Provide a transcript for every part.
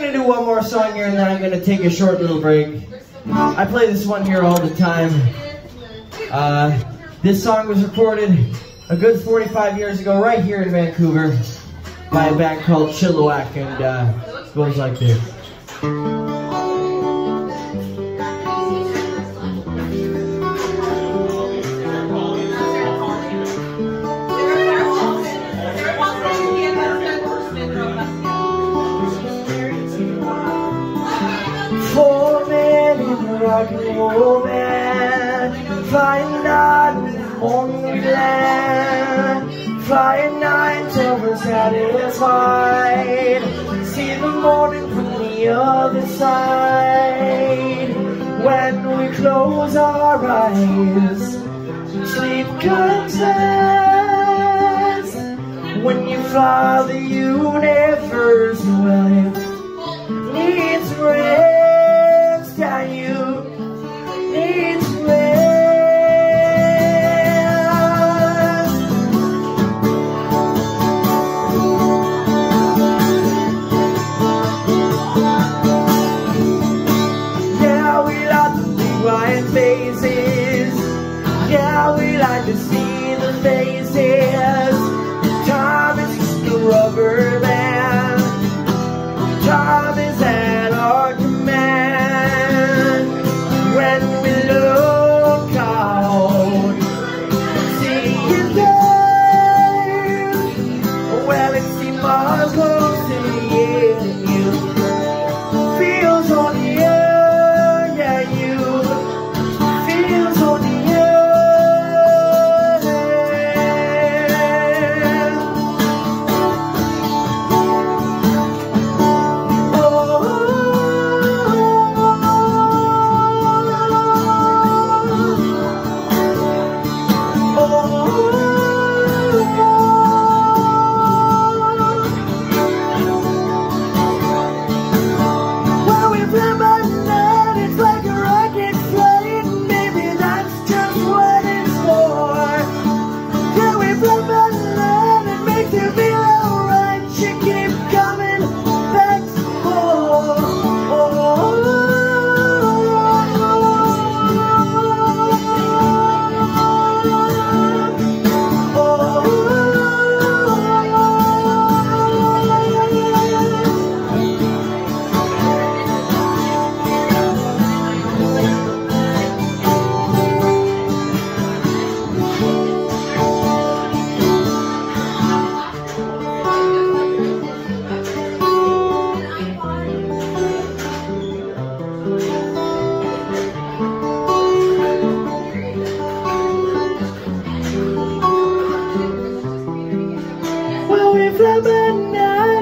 gonna do one more song here and then I'm gonna take a short little break. I play this one here all the time. Uh, this song was recorded a good 45 years ago right here in Vancouver by a band called Chilliwack and uh, goes like this. Flying in the morning land Flying night till we're satisfied. See the morning from the other side. When we close our eyes Sleep comes fast When you fly the universe we like to see the faces. Time is just a rubber band.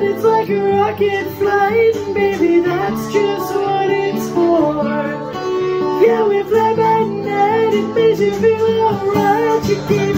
It's like a rocket flight, and baby, that's just what it's for. Yeah, we fly by night, it makes you feel alright, you keep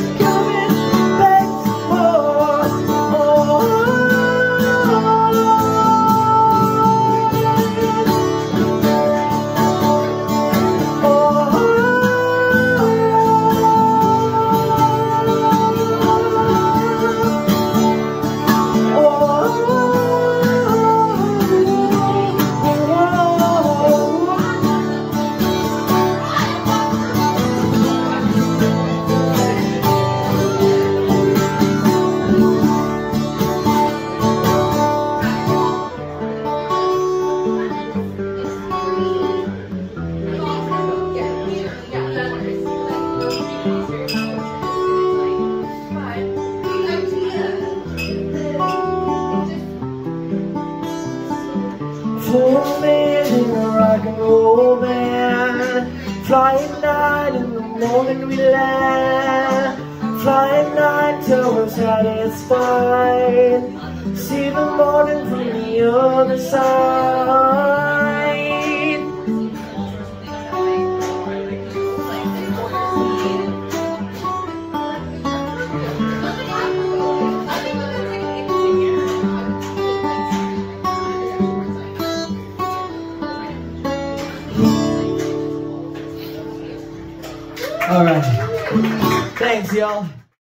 in a rock and roll band Flying night in the morning we land Flying night till we're satisfied. See the morning from the other side All right. Thanks, y'all.